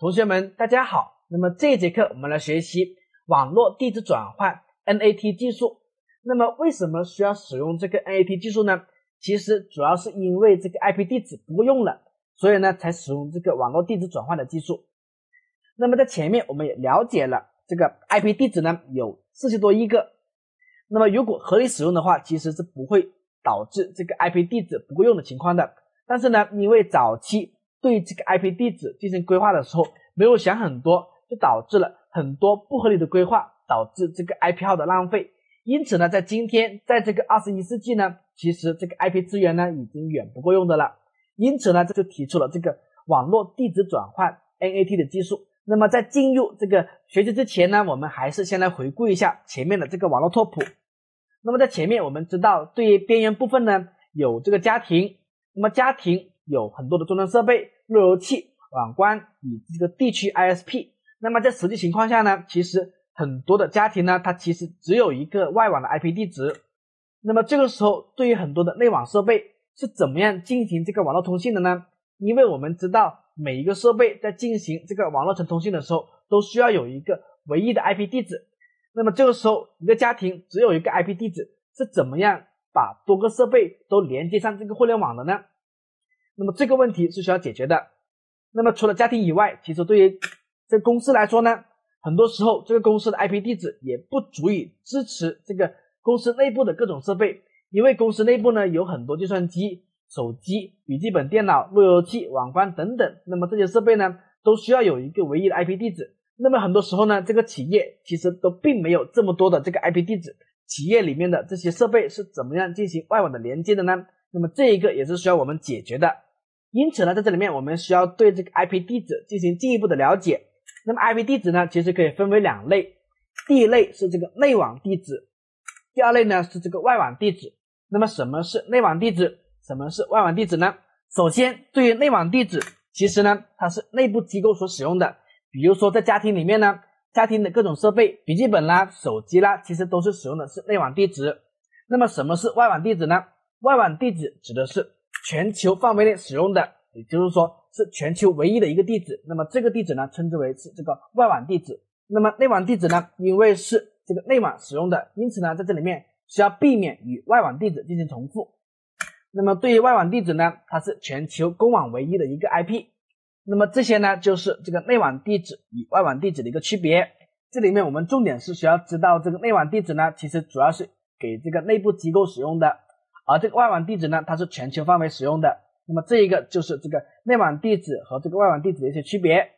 同学们，大家好。那么这一节课我们来学习网络地址转换 NAT 技术。那么为什么需要使用这个 NAT 技术呢？其实主要是因为这个 IP 地址不够用了，所以呢才使用这个网络地址转换的技术。那么在前面我们也了解了这个 IP 地址呢有四十多亿个。那么如果合理使用的话，其实是不会导致这个 IP 地址不够用的情况的。但是呢，因为早期对这个 IP 地址进行规划的时候没有想很多，就导致了很多不合理的规划，导致这个 IP 号的浪费。因此呢，在今天，在这个二十一世纪呢，其实这个 IP 资源呢已经远不够用的了。因此呢，这就提出了这个网络地址转换 NAT 的技术。那么在进入这个学习之前呢，我们还是先来回顾一下前面的这个网络拓扑。那么在前面我们知道，对于边缘部分呢，有这个家庭。那么家庭有很多的终端设备、路由器、网关以及这个地区 ISP。那么在实际情况下呢，其实很多的家庭呢，它其实只有一个外网的 IP 地址。那么这个时候，对于很多的内网设备是怎么样进行这个网络通信的呢？因为我们知道，每一个设备在进行这个网络层通信的时候，都需要有一个唯一的 IP 地址。那么这个时候，一个家庭只有一个 IP 地址，是怎么样把多个设备都连接上这个互联网的呢？那么这个问题是需要解决的。那么除了家庭以外，其实对于这个公司来说呢，很多时候这个公司的 IP 地址也不足以支持这个公司内部的各种设备，因为公司内部呢有很多计算机、手机、笔记本电脑、路由器、网关等等。那么这些设备呢，都需要有一个唯一的 IP 地址。那么很多时候呢，这个企业其实都并没有这么多的这个 IP 地址，企业里面的这些设备是怎么样进行外网的连接的呢？那么这一个也是需要我们解决的。因此呢，在这里面我们需要对这个 IP 地址进行进一步的了解。那么 IP 地址呢，其实可以分为两类，第一类是这个内网地址，第二类呢是这个外网地址。那么什么是内网地址？什么是外网地址呢？首先，对于内网地址，其实呢它是内部机构所使用的。比如说，在家庭里面呢，家庭的各种设备，笔记本啦、手机啦，其实都是使用的是内网地址。那么，什么是外网地址呢？外网地址指的是全球范围内使用的，也就是说是全球唯一的一个地址。那么这个地址呢，称之为是这个外网地址。那么内网地址呢，因为是这个内网使用的，因此呢，在这里面需要避免与外网地址进行重复。那么对于外网地址呢，它是全球公网唯一的一个 IP。那么这些呢，就是这个内网地址与外网地址的一个区别。这里面我们重点是需要知道，这个内网地址呢，其实主要是给这个内部机构使用的，而这个外网地址呢，它是全球范围使用的。那么这一个就是这个内网地址和这个外网地址的一些区别。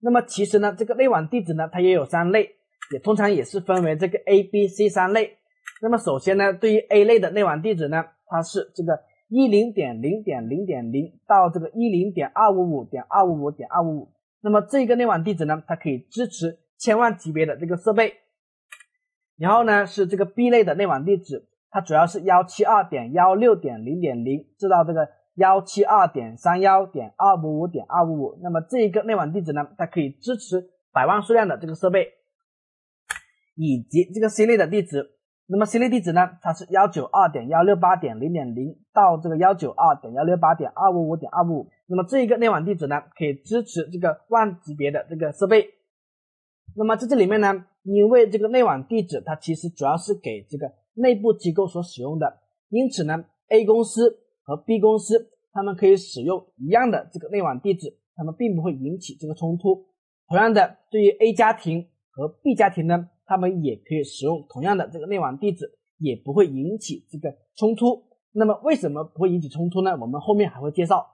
那么其实呢，这个内网地址呢，它也有三类，也通常也是分为这个 A、B、C 三类。那么首先呢，对于 A 类的内网地址呢，它是这个。一零点零点零点零到这个一零点二五五点二五五点二五五，那么这个内网地址呢，它可以支持千万级别的这个设备。然后呢是这个 B 类的内网地址，它主要是幺七二点幺六点零点零至到这个幺七二点三幺点二五五点二五五，那么这一个内网地址呢，它可以支持百万数量的这个设备，以及这个 C 类的地址。那么 C 类地址呢？它是幺九二点幺六八点零点零到这个幺九二点幺六八点二五五点二五五。那么这一个内网地址呢，可以支持这个万级别的这个设备。那么在这里面呢，因为这个内网地址它其实主要是给这个内部机构所使用的，因此呢，A 公司和 B 公司他们可以使用一样的这个内网地址，他们并不会引起这个冲突。同样的，对于 A 家庭和 B 家庭呢？他们也可以使用同样的这个内网地址，也不会引起这个冲突。那么为什么不会引起冲突呢？我们后面还会介绍。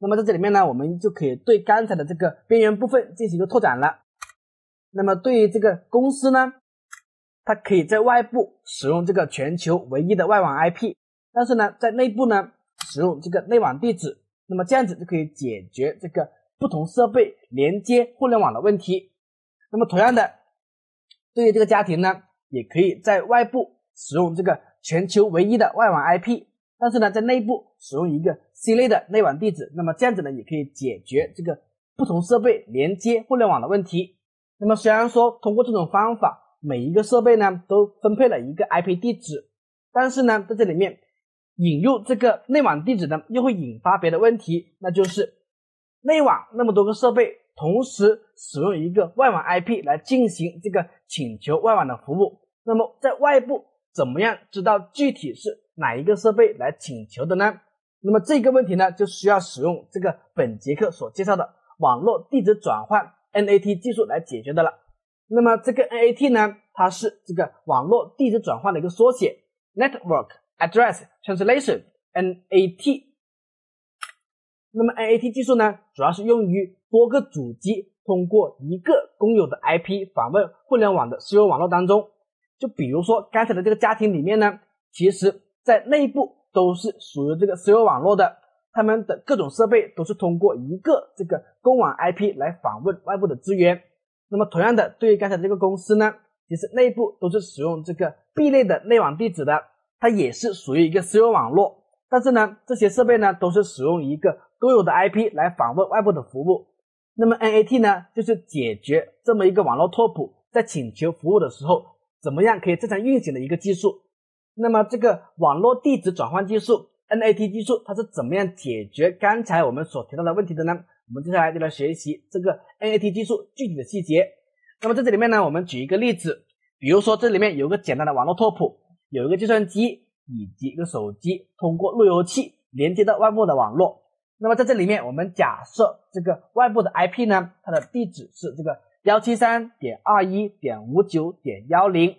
那么在这里面呢，我们就可以对刚才的这个边缘部分进行一个拓展了。那么对于这个公司呢，它可以在外部使用这个全球唯一的外网 IP，但是呢，在内部呢使用这个内网地址。那么这样子就可以解决这个不同设备连接互联网的问题。那么同样的。对于这个家庭呢，也可以在外部使用这个全球唯一的外网 IP，但是呢，在内部使用一个 C 类的内网地址。那么这样子呢，也可以解决这个不同设备连接互联网的问题。那么虽然说通过这种方法，每一个设备呢都分配了一个 IP 地址，但是呢，在这里面引入这个内网地址呢，又会引发别的问题，那就是内网那么多个设备。同时使用一个外网 IP 来进行这个请求外网的服务。那么在外部怎么样知道具体是哪一个设备来请求的呢？那么这个问题呢，就需要使用这个本节课所介绍的网络地址转换 NAT 技术来解决的了。那么这个 NAT 呢，它是这个网络地址转换的一个缩写，Network Address Translation NAT。那么 NAT 技术呢，主要是用于多个主机通过一个公有的 IP 访问互联网的私有网络当中。就比如说刚才的这个家庭里面呢，其实在内部都是属于这个私有网络的，他们的各种设备都是通过一个这个公网 IP 来访问外部的资源。那么同样的，对于刚才这个公司呢，其实内部都是使用这个 B 类的内网地址的，它也是属于一个私有网络。但是呢，这些设备呢都是使用一个公有的 IP 来访问外部的服务。那么 NAT 呢，就是解决这么一个网络拓扑在请求服务的时候，怎么样可以正常运行的一个技术。那么这个网络地址转换技术 NAT 技术，它是怎么样解决刚才我们所提到的问题的呢？我们接下来就来学习这个 NAT 技术具体的细节。那么在这里面呢，我们举一个例子，比如说这里面有个简单的网络拓扑，有一个计算机。以及一个手机通过路由器连接到外部的网络。那么在这里面，我们假设这个外部的 IP 呢，它的地址是这个幺七三点二一点五九点幺零。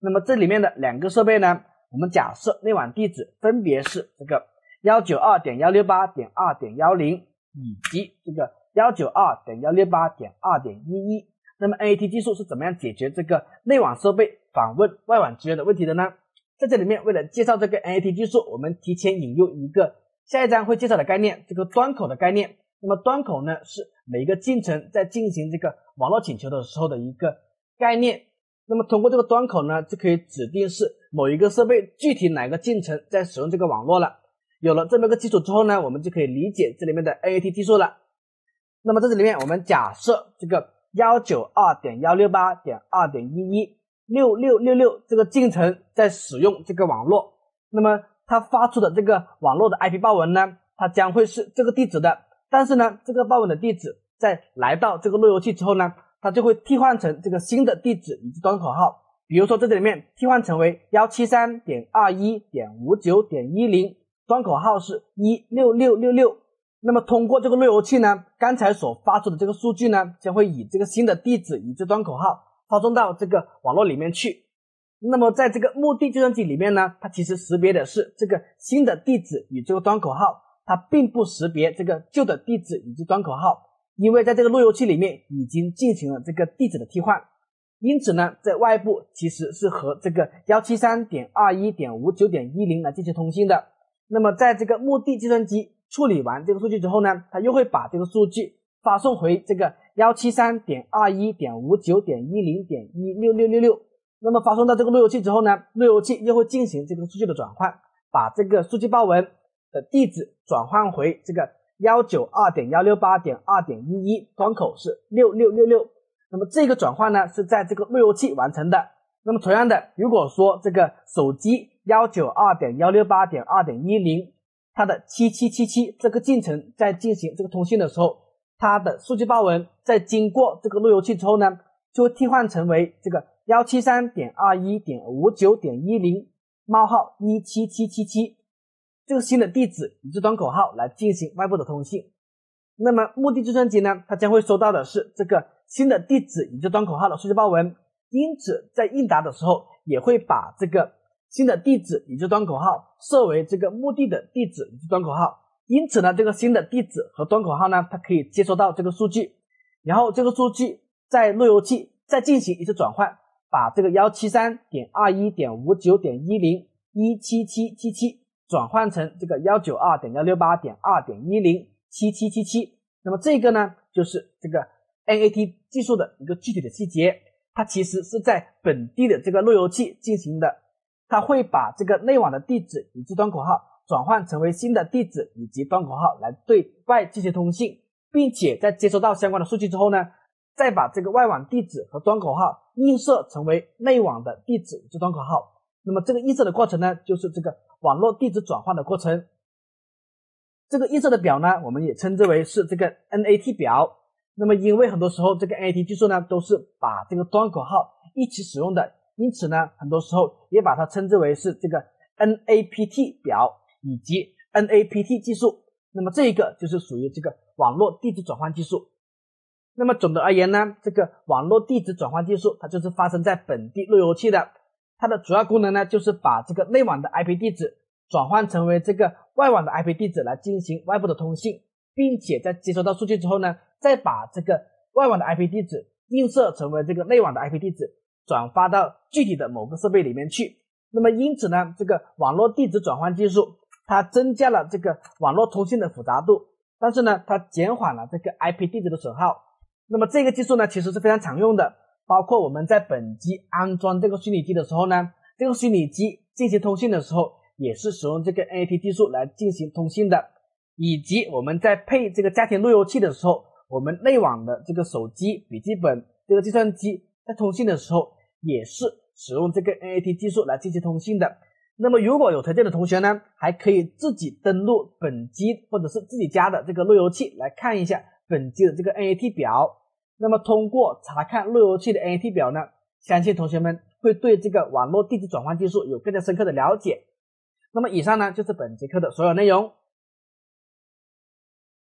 那么这里面的两个设备呢，我们假设内网地址分别是这个幺九二点幺六八点二点幺零以及这个幺九二点幺六八点二点一一。那么 NAT 技术是怎么样解决这个内网设备访问外网资源的问题的呢？在这里面，为了介绍这个 NAT 技术，我们提前引入一个下一章会介绍的概念，这个端口的概念。那么端口呢，是每一个进程在进行这个网络请求的时候的一个概念。那么通过这个端口呢，就可以指定是某一个设备具体哪个进程在使用这个网络了。有了这么个基础之后呢，我们就可以理解这里面的 NAT 技术了。那么在这里面，我们假设这个幺九二点幺六八点二点一一。六六六六这个进程在使用这个网络，那么它发出的这个网络的 IP 报文呢，它将会是这个地址的。但是呢，这个报文的地址在来到这个路由器之后呢，它就会替换成这个新的地址以及端口号。比如说在这里面替换成为幺七三点二一点五九点一零，端口号是一六六六六。那么通过这个路由器呢，刚才所发出的这个数据呢，将会以这个新的地址以及端口号。发送到这个网络里面去，那么在这个目的计算机里面呢，它其实识别的是这个新的地址与这个端口号，它并不识别这个旧的地址以及端口号，因为在这个路由器里面已经进行了这个地址的替换，因此呢，在外部其实是和这个幺七三点二一点五九点一零来进行通信的。那么在这个目的计算机处理完这个数据之后呢，它又会把这个数据发送回这个。幺七三点二一点五九点一零点一六六六六，那么发送到这个路由器之后呢，路由器又会进行这个数据的转换，把这个数据报文的地址转换回这个幺九二点幺六八点二点一一，端口是六六六六。那么这个转换呢是在这个路由器完成的。那么同样的，如果说这个手机幺九二点幺六八点二点一零，它的七七七七这个进程在进行这个通信的时候。它的数据报文在经过这个路由器之后呢，就会替换成为这个幺七三点二一点五九点一零冒号一七七七七这个新的地址以及端口号来进行外部的通信。那么目的计算机呢，它将会收到的是这个新的地址以及端口号的数据报文，因此在应答的时候也会把这个新的地址以及端口号设为这个目的的地址以及端口号。因此呢，这个新的地址和端口号呢，它可以接收到这个数据，然后这个数据在路由器再进行一次转换，把这个幺七三点二一点五九点一零一七七七七转换成这个幺九二点幺六八点二点一零七七七七。那么这个呢，就是这个 NAT 技术的一个具体的细节，它其实是在本地的这个路由器进行的，它会把这个内网的地址以及端口号。转换成为新的地址以及端口号来对外进行通信，并且在接收到相关的数据之后呢，再把这个外网地址和端口号映射成为内网的地址以及端口号。那么这个映射的过程呢，就是这个网络地址转换的过程。这个映射的表呢，我们也称之为是这个 NAT 表。那么因为很多时候这个 NAT 技术呢都是把这个端口号一起使用的，因此呢很多时候也把它称之为是这个 NAPT 表以及 NAPT 技术。那么这一个就是属于这个网络地址转换技术。那么总的而言呢，这个网络地址转换技术它就是发生在本地路由器的，它的主要功能呢就是把这个内网的 IP 地址转换成为这个外网的 IP 地址来进行外部的通信。并且在接收到数据之后呢，再把这个外网的 IP 地址映射成为这个内网的 IP 地址，转发到具体的某个设备里面去。那么因此呢，这个网络地址转换技术它增加了这个网络通信的复杂度，但是呢，它减缓了这个 IP 地址的损耗。那么这个技术呢，其实是非常常用的，包括我们在本机安装这个虚拟机的时候呢，这个虚拟机进行通信的时候，也是使用这个 NAT 技术来进行通信的。以及我们在配这个家庭路由器的时候，我们内网的这个手机、笔记本、这个计算机在通信的时候，也是使用这个 NAT 技术来进行通信的。那么如果有条件的同学呢，还可以自己登录本机或者是自己家的这个路由器来看一下本机的这个 NAT 表。那么通过查看路由器的 NAT 表呢，相信同学们会对这个网络地址转换技术有更加深刻的了解。那么以上呢就是本节课的所有内容。